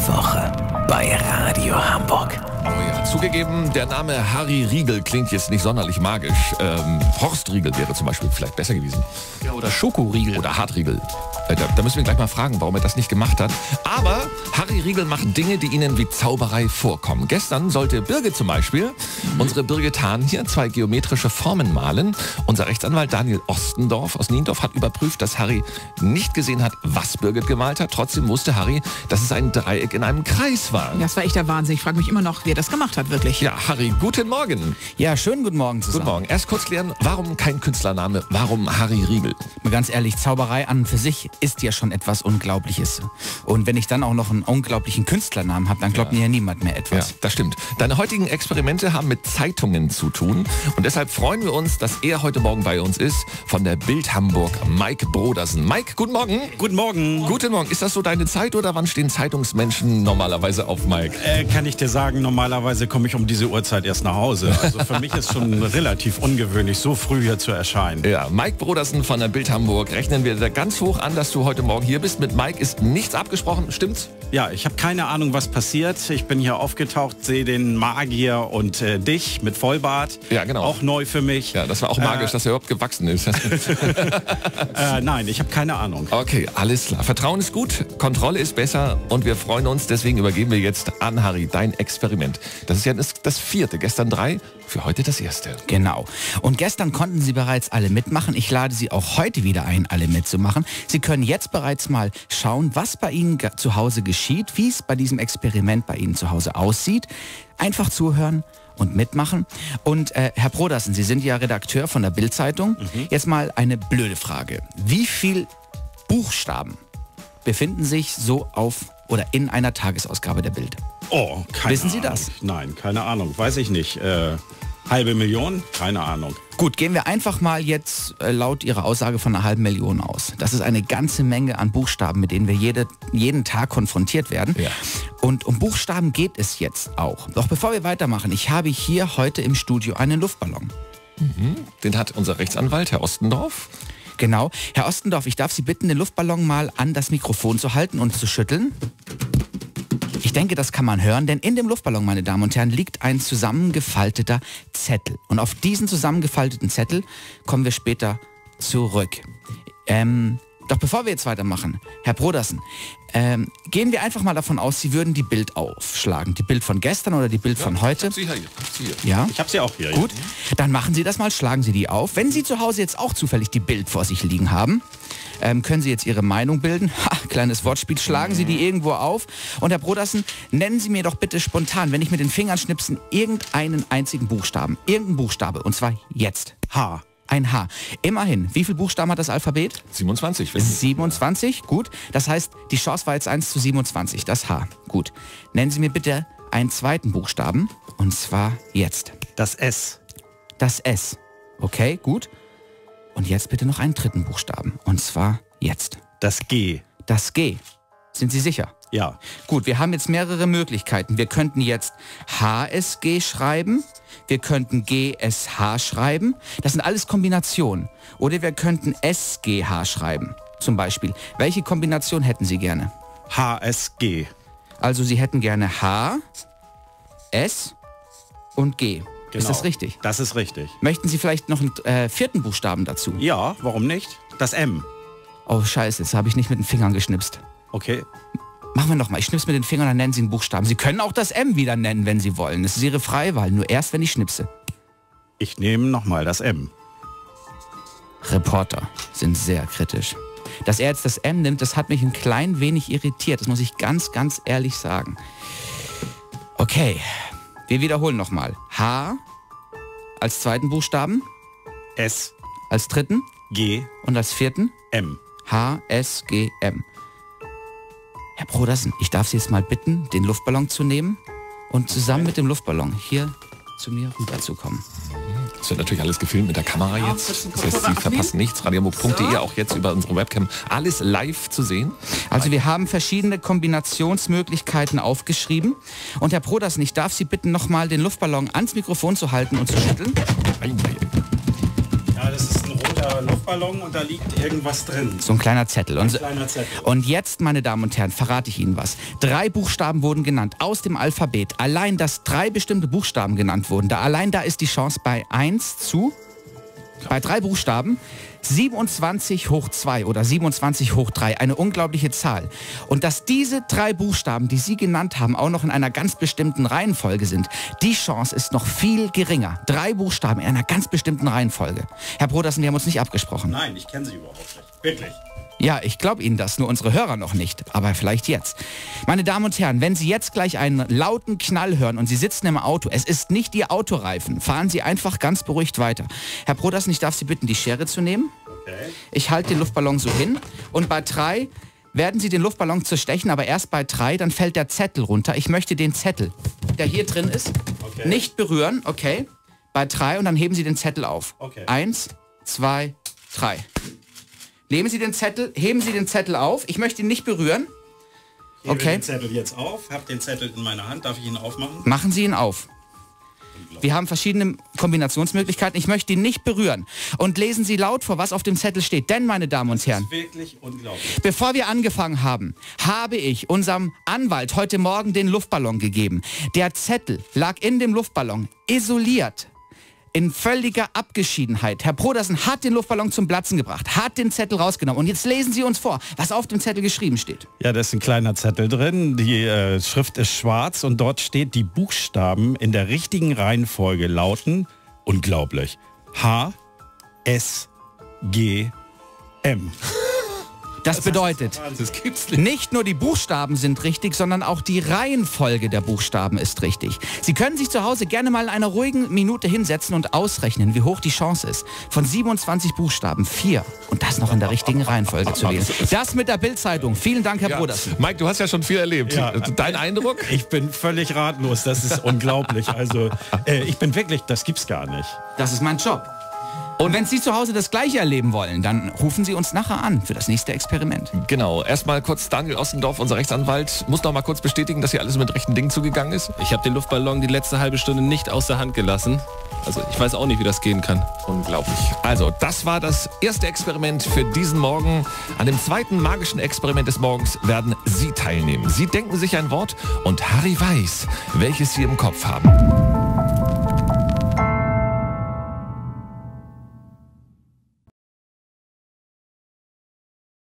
Woche bei Radio Hamburg. Oh ja, zugegeben, der Name Harry Riegel klingt jetzt nicht sonderlich magisch. Ähm, Horst Riegel wäre zum Beispiel vielleicht besser gewesen. Ja, oder Schokoriegel. Oder Hartriegel. Äh, da, da müssen wir gleich mal fragen, warum er das nicht gemacht hat. Aber Harry Riegel macht Dinge, die Ihnen wie Zauberei vorkommen. Gestern sollte Birgit zum Beispiel, unsere Birgit Hahn hier, zwei geometrische Formen malen. Unser Rechtsanwalt Daniel Ostendorf aus Niendorf hat überprüft, dass Harry nicht gesehen hat, was Birgit gemalt hat. Trotzdem wusste Harry, dass es ein Dreieck in einem Kreis war. Das war echt der Wahnsinn. Ich frage mich immer noch, wer das gemacht hat, wirklich. Ja, Harry, guten Morgen. Ja, schönen guten Morgen zusammen. Guten Morgen. Erst kurz klären, warum kein Künstlername? Warum Harry Riegel? Mal ganz ehrlich, Zauberei an und für sich ist ja schon etwas Unglaubliches. Und wenn ich dann auch noch einen unglaublichen Künstlernamen habe, dann glaubt mir ja niemand mehr Ja, etwas. das stimmt. Deine heutigen Experimente haben mit Zeitungen zu tun. Und deshalb freuen wir uns, dass er heute Morgen bei uns ist, von der Bild Hamburg, Mike Brodersen. Mike, guten Morgen. Guten Morgen. Guten Morgen. Ist das so deine Zeit oder wann stehen Zeitungsmenschen normalerweise auf Mike? Äh, kann ich dir sagen, normalerweise komme ich um diese Uhrzeit erst nach Hause. Also für mich ist schon relativ ungewöhnlich, so früh hier zu erscheinen. Ja, Mike Brodersen von der Bild Hamburg. Rechnen wir da ganz hoch an, dass du heute Morgen hier bist. Mit Mike ist nichts abgesprochen, stimmt's? Ja, ich habe keine Ahnung, was passiert. Ich bin hier aufgetaucht, sehe den Magier und äh, dich mit Vollbart. Ja, genau. Auch neu für mich. Ja, das war auch magisch, Äh, dass er überhaupt gewachsen ist. Äh, nein, ich habe keine Ahnung. Okay, alles klar. Vertrauen ist gut, Kontrolle ist besser und wir freuen uns. Deswegen übergeben wir jetzt an Harry dein Experiment. Das ist ja das, das vierte. Gestern drei, für heute das erste. Genau. Und gestern konnten Sie bereits alle mitmachen. Ich lade Sie auch heute wieder ein, alle mitzumachen. Sie können jetzt bereits mal schauen, was bei Ihnen zu Hause geschieht, wie es bei diesem Experiment bei Ihnen zu Hause aussieht. Einfach zuhören und mitmachen. Und äh, Herr Brodersen, Sie sind ja Redakteur von der Bild-Zeitung. Jetzt mal eine blöde Frage. Wie viel Buchstaben befinden sich so auf oder in einer Tagesausgabe der Bild? Oh, keine Wissen Sie Ahnung. das? Nein, keine Ahnung. Weiß ich nicht. Äh, halbe Million? Keine Ahnung. Gut, gehen wir einfach mal jetzt äh, laut Ihrer Aussage von einer halben Million aus. Das ist eine ganze Menge an Buchstaben, mit denen wir jede, jeden Tag konfrontiert werden. Ja. Und um Buchstaben geht es jetzt auch. Doch bevor wir weitermachen, ich habe hier heute im Studio einen Luftballon. Den hat unser Rechtsanwalt, Herr Ostendorf. Genau. Herr Ostendorf, ich darf Sie bitten, den Luftballon mal an das Mikrofon zu halten und zu schütteln. Ich denke, das kann man hören, denn in dem Luftballon, meine Damen und Herren, liegt ein zusammengefalteter Zettel. Und auf diesen zusammengefalteten Zettel kommen wir später zurück. Ähm, doch bevor wir jetzt weitermachen, Herr Brodersen, ähm, gehen wir einfach mal davon aus, Sie würden die Bild aufschlagen. Die Bild von gestern oder die Bild von heute. Sie hier, Sie hier. Ja. Ich habe sie auch hier. Gut, dann machen Sie das mal, schlagen Sie die auf. Wenn Sie zu Hause jetzt auch zufällig die Bild vor sich liegen haben, ähm, können Sie jetzt Ihre Meinung bilden. Ha, kleines Wortspiel, schlagen Sie die irgendwo auf. Und Herr Brodersen, nennen Sie mir doch bitte spontan, wenn ich mit den Fingern schnipsen, irgendeinen einzigen Buchstaben. Irgendeinen Buchstabe. Und zwar jetzt. H. Ein H. Immerhin. Wie viele Buchstaben hat das Alphabet? 27. wenn- 27, gut. Das heißt, die Chance war jetzt 1 zu 27, das H. Gut. Nennen Sie mir bitte einen zweiten Buchstaben. Und zwar jetzt. Das S. Das S. Okay, gut. Und jetzt bitte noch einen dritten Buchstaben. Und zwar jetzt. Das G. Das G. Sind Sie sicher? Ja. Gut, wir haben jetzt mehrere Möglichkeiten. Wir könnten jetzt HSG schreiben. Wir könnten GSH schreiben. Das sind alles Kombinationen. Oder wir könnten SGH schreiben. Zum Beispiel. Welche Kombination hätten Sie gerne? HSG. Also Sie hätten gerne H, S und G. Ist Genau. das richtig? Das ist richtig. Möchten Sie vielleicht noch einen äh, vierten Buchstaben dazu? Ja, warum nicht? Das M. Oh scheiße, jetzt habe ich nicht mit den Fingern geschnipst. Okay. Machen wir noch mal. Ich schnips mit den Fingern, dann nennen Sie einen Buchstaben. Sie können auch das M wieder nennen, wenn Sie wollen. Das ist Ihre Freiwahl. Nur erst, wenn ich schnipse. Ich nehme nochmal das M. Reporter sind sehr kritisch. Dass er jetzt das M nimmt, das hat mich ein klein wenig irritiert. Das muss ich ganz, ganz ehrlich sagen. Okay, wir wiederholen noch mal. H als zweiten Buchstaben, S. als dritten G. und als vierten M. H, S, G, M. Herr Brodersen, ich darf Sie jetzt mal bitten, den Luftballon zu nehmen und zusammen mit dem Luftballon hier zu mir rüberzukommen. Das wird natürlich alles gefilmt mit der Kamera Ja, jetzt. Das heißt, Sie verpassen nichts. Radiohamburg.de So. auch jetzt über unsere Webcam. Alles live zu sehen. Also wir haben verschiedene Kombinationsmöglichkeiten aufgeschrieben. Und Herr Brodersen, ich darf Sie bitten, nochmal den Luftballon ans Mikrofon zu halten und zu schütteln. Ja, das ist dieser Luftballon und da liegt irgendwas drin. So ein kleiner Zettel. Und, kleiner Zettel. und jetzt, meine Damen und Herren, verrate ich Ihnen was. Drei Buchstaben wurden genannt aus dem Alphabet. Allein, dass drei bestimmte Buchstaben genannt wurden, da allein da ist die Chance bei 1 zu, bei drei Buchstaben, 27 hoch 2 oder 27 hoch 3, eine unglaubliche Zahl. Und dass diese drei Buchstaben, die Sie genannt haben, auch noch in einer ganz bestimmten Reihenfolge sind, die Chance ist noch viel geringer. Drei Buchstaben in einer ganz bestimmten Reihenfolge. Herr Brodersen, wir haben uns nicht abgesprochen. Nein, ich kenne sie überhaupt nicht. Wirklich. Ja, ich glaube Ihnen das, nur unsere Hörer noch nicht. Aber vielleicht jetzt. Meine Damen und Herren, wenn Sie jetzt gleich einen lauten Knall hören und Sie sitzen im Auto, es ist nicht Ihr Autoreifen, fahren Sie einfach ganz beruhigt weiter. Herr Brodersen, ich darf Sie bitten, die Schere zu nehmen. Okay. Ich halte den Luftballon so hin und bei drei werden Sie den Luftballon zerstechen, aber erst bei drei, dann fällt der Zettel runter. Ich möchte den Zettel, der hier drin ist, Okay. nicht berühren, okay? Bei drei und dann heben Sie den Zettel auf. Okay. Eins, zwei, drei. Nehmen Sie den Zettel, heben Sie den Zettel auf. Ich möchte ihn nicht berühren. Ich Okay. den Zettel jetzt auf, habe den Zettel in meiner Hand. Darf ich ihn aufmachen? Machen Sie ihn auf. Wir haben verschiedene Kombinationsmöglichkeiten. Ich möchte ihn nicht berühren. Und lesen Sie laut vor, was auf dem Zettel steht. Denn, meine Damen und Herren, Wirklich unglaublich. Bevor wir angefangen haben, habe ich unserem Anwalt heute Morgen den Luftballon gegeben. Der Zettel lag in dem Luftballon, isoliert, in völliger Abgeschiedenheit. Herr Brodersen hat den Luftballon zum Platzen gebracht, hat den Zettel rausgenommen. Und jetzt lesen Sie uns vor, was auf dem Zettel geschrieben steht. Ja, da ist ein kleiner Zettel drin. Die äh, Schrift ist schwarz und dort steht, die Buchstaben in der richtigen Reihenfolge lauten, unglaublich, H, S, G, M. Das bedeutet, nicht. Nur die Buchstaben sind richtig, sondern auch die Reihenfolge der Buchstaben ist richtig. Sie können sich zu Hause gerne mal in einer ruhigen Minute hinsetzen und ausrechnen, wie hoch die Chance ist, von 27 Buchstaben vier und das noch in der richtigen Reihenfolge zu lesen. Das mit der Bildzeitung. Vielen Dank, Herr Ja. Brodersen. Mike, du hast ja schon viel erlebt. Ja. Dein Eindruck? Ich bin völlig ratlos, das ist unglaublich. Also äh, ich bin wirklich, das gibt's gar nicht. Das ist mein Job. Und wenn Sie zu Hause das Gleiche erleben wollen, dann rufen Sie uns nachher an für das nächste Experiment. Genau. Erstmal kurz Daniel Ostendorf, unser Rechtsanwalt, muss noch mal kurz bestätigen, dass hier alles mit rechten Dingen zugegangen ist. Ich habe den Luftballon die letzte halbe Stunde nicht aus der Hand gelassen. Also ich weiß auch nicht, wie das gehen kann. Unglaublich. Also, das war das erste Experiment für diesen Morgen. An dem zweiten magischen Experiment des Morgens werden Sie teilnehmen. Sie denken sich ein Wort und Harry weiß, welches Sie im Kopf haben.